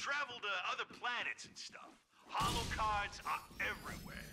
Travel to other planets and stuff. Holocards are everywhere.